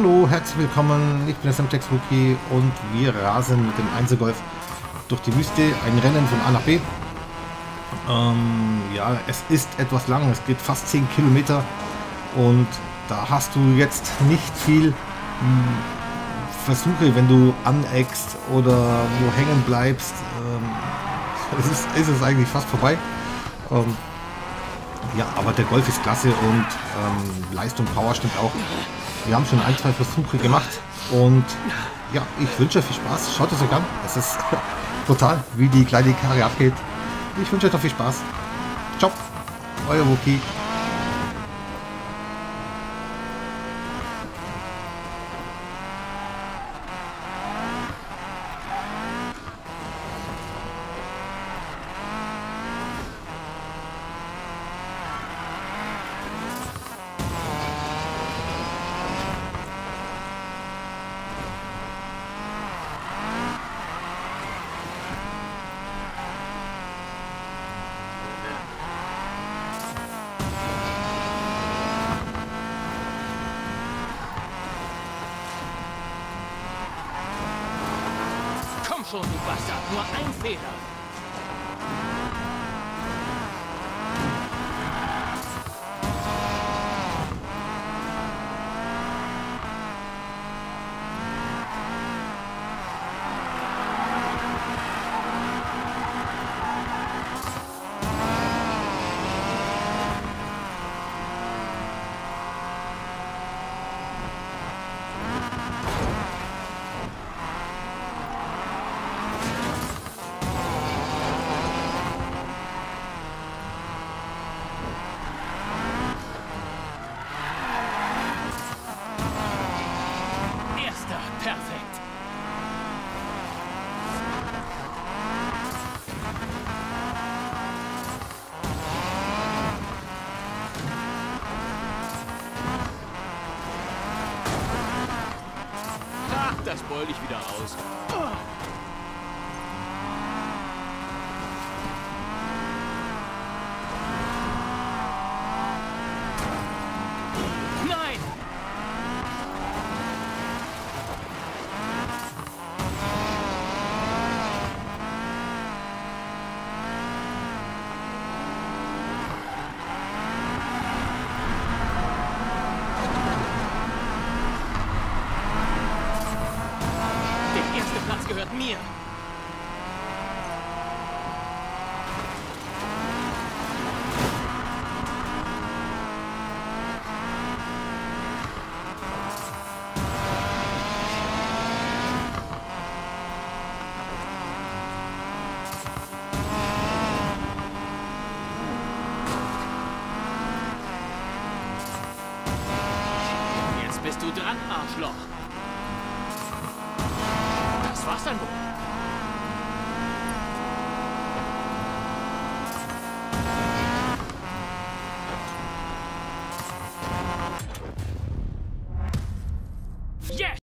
Hallo, herzlich willkommen. Ich bin der Semtex Wookie und wir rasen mit dem Einzelgolf durch die Wüste. Ein Rennen von A nach B. Ähm, ja, es ist etwas lang. Es geht fast 10 Kilometer und da hast du jetzt nicht viel mh, hm, Versuche, wenn du aneckst oder wo hängen bleibst. Ähm, ist, ist es eigentlich fast vorbei. Ähm, ja, aber der Golf ist klasse und ähm, Leistung, Power stimmt auch. Wir haben schon ein, zwei Versuche gemacht und ja, ich wünsche euch viel Spaß. Schaut es euch an. Es ist total, wie die kleine Karre abgeht. Ich wünsche euch noch viel Spaß. Ciao, euer Wookie. Schon, du Bastard. Nur ein Fehler. Das beul ich wieder aus. Gehört mir. Jetzt bist du dran, Arschloch. した。